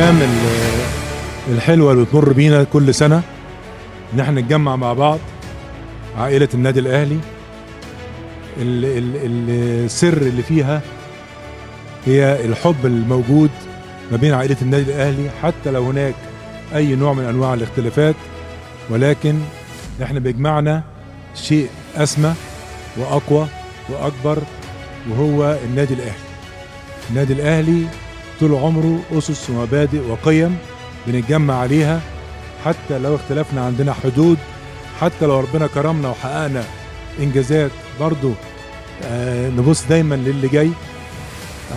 الأيام ال- الحلوة اللي بتمر بينا كل سنة إن إحنا نتجمع مع بعض عائلة النادي الأهلي. ال- ال- السر اللي فيها هي الحب الموجود ما بين عائلة النادي الأهلي حتى لو هناك أي نوع من أنواع الاختلافات ولكن إحنا بيجمعنا شيء أسمى وأقوى وأكبر وهو النادي الأهلي. النادي الأهلي طول عمره أسس ومبادئ وقيم بنتجمع عليها حتى لو اختلفنا عندنا حدود حتى لو ربنا كرمنا وحققنا إنجازات برضو آه نبص دايما للي جاي.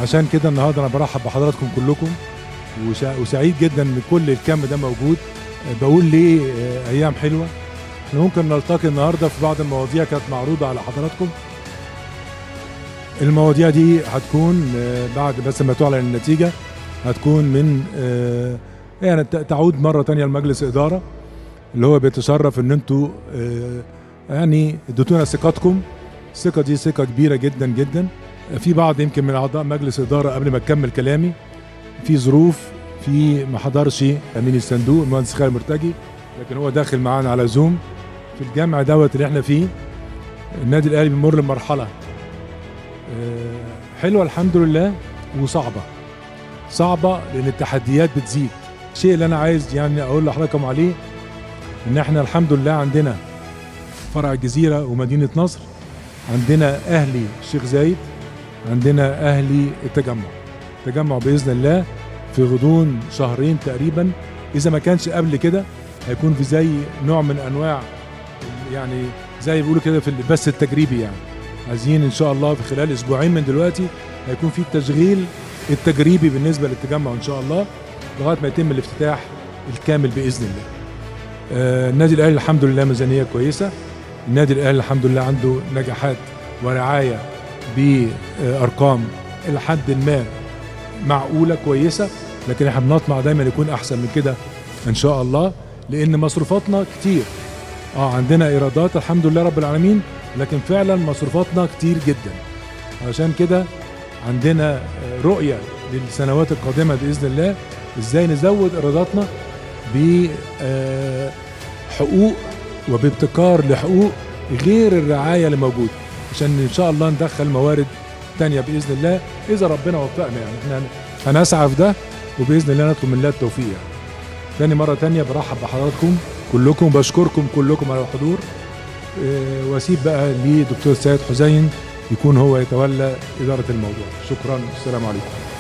عشان كده النهارده أنا برحب بحضراتكم كلكم وسع- وسعيد جدا إن كل الكم ده موجود. آه بقول ليه آه أيام حلوة. إحنا ممكن نلتقي النهارده في بعض المواضيع كانت معروضة على حضراتكم. المواضيع دي هتكون آه، بعد بس ما تعلن النتيجة هتكون من آه، يعني تعود مرة تانية لمجلس إدارة اللي هو بيتشرف إن أنتوا آه، يعني اديتونا ثقتكم. الثقة دي ثقة كبيرة جدا جدا. في بعض يمكن من أعضاء مجلس إدارة قبل ما اكمل كلامي في ظروف في ما حضرش أمين الصندوق المهندس خالد مرتجي لكن هو داخل معانا على زوم في الجامع دوت اللي إحنا فيه. النادي الأهلي بيمر بمرحلة آه، حلوة الحمد لله وصعبة. صعبة لأن التحديات بتزيد. الشيء اللي أنا عايز يعني أقول لحضراتكم عليه إن إحنا الحمد لله عندنا فرع الجزيرة ومدينة نصر عندنا أهلي الشيخ زايد عندنا أهلي التجمع. التجمع بإذن الله في غضون شهرين تقريبا. إذا ما كانش قبل كده هيكون في زي نوع من أنواع يعني زي بيقولوا كده في البث التجريبي يعني. عايزين إن شاء الله في خلال أسبوعين من دلوقتي هيكون في التشغيل التجريبي بالنسبة للتجمع إن شاء الله لغاية ما يتم الافتتاح الكامل بإذن الله. آه النادي الأهلي الحمد لله ميزانية كويسة. النادي الأهلي الحمد لله عنده نجاحات ورعاية بأرقام إلى حد ما معقولة كويسة لكن إحنا بنطمع دايما يكون أحسن من كده إن شاء الله لأن مصروفاتنا كتير. آه عندنا إيرادات الحمد لله رب العالمين لكن فعلا مصروفاتنا كتير جدا. علشان كده عندنا رؤية للسنوات القادمة بإذن الله إزاي نزود إيراداتنا بحقوق وبابتكار لحقوق غير الرعاية اللي موجودة. عشان إن شاء الله ندخل موارد تانية بإذن الله. إذا ربنا وفقنا يعني إحنا هنسعى في ده وبإذن الله نطلب من الله التوفيق يعني. تاني مرة تانية برحب بحضراتكم كلكم بشكركم كلكم على الحضور. وأسيب بقى لدكتور سيد حسين يكون هو يتولى إدارة الموضوع. شكرا. السلام عليكم.